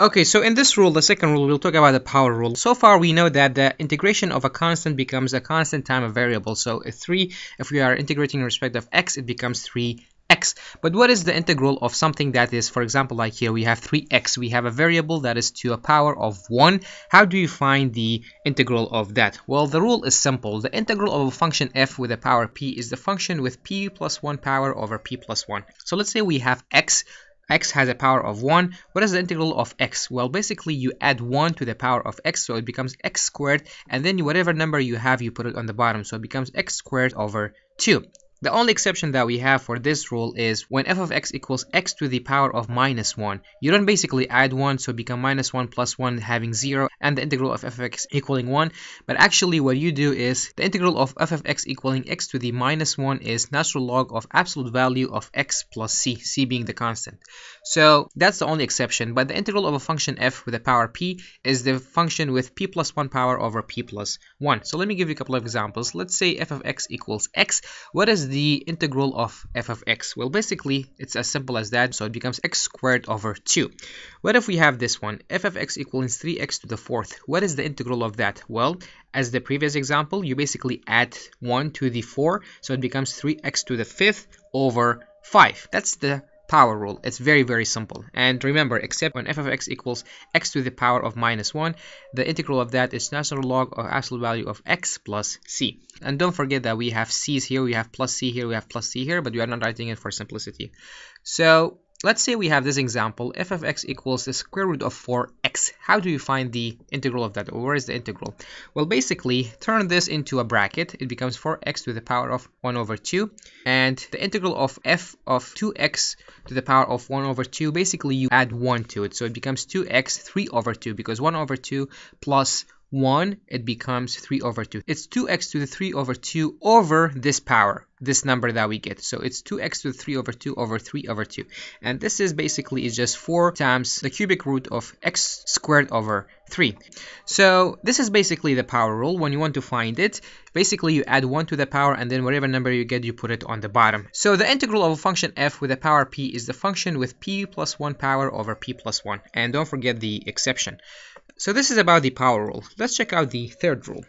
Okay, so in this rule, the second rule, we'll talk about the power rule. So far, we know that the integration of a constant becomes a constant time a variable. So if 3, if we are integrating in respect of x, it becomes 3x. But what is the integral of something that is, for example, like here, we have 3x. We have a variable that is to a power of 1. How do you find the integral of that? Well, the rule is simple. The integral of a function f with a power p is the function with p plus 1 power over p plus 1. So let's say we have x x has a power of 1. What is the integral of x? Well, basically you add 1 to the power of x, so it becomes x squared, and then whatever number you have, you put it on the bottom, so it becomes x squared over 2. The only exception that we have for this rule is when f of x equals x to the power of minus 1. You don't basically add 1, so become minus 1 plus 1 having 0, and the integral of f of x equaling 1. But actually what you do is the integral of f of x equaling x to the minus 1 is natural log of absolute value of x plus c, c being the constant. So that's the only exception, but the integral of a function f with a power p is the function with p plus 1 power over p plus 1. So let me give you a couple of examples. Let's say f of x equals x. What is the integral of f of x? Well, basically, it's as simple as that, so it becomes x squared over 2. What if we have this one? f of x equals 3x to the fourth. What is the integral of that? Well, as the previous example, you basically add 1 to the 4, so it becomes 3x to the fifth over 5. That's the power rule. It's very, very simple. And remember, except when f of x equals x to the power of minus 1, the integral of that is natural log of absolute value of x plus c. And don't forget that we have c's here, we have plus c here, we have plus c here, but we are not writing it for simplicity. So let's say we have this example, f of x equals the square root of 4x. How do you find the integral of that? Or where is the integral? Well, basically, turn this into a bracket. It becomes 4x to the power of 1 over 2. And the integral of f of 2x to the power of 1 over 2, basically you add 1 to it. So it becomes 2x 3 over 2 because 1 over 2 plus 1, it becomes 3 over 2. It's 2x to the 3 over 2 over this power, this number that we get. So it's 2x to the 3 over 2 over 3 over 2. And this is basically is just 4 times the cubic root of x squared over 3. So this is basically the power rule. When you want to find it, basically you add 1 to the power and then whatever number you get, you put it on the bottom. So the integral of a function f with a power p is the function with p plus 1 power over p plus 1. And don't forget the exception. So this is about the power rule. Let's check out the third rule.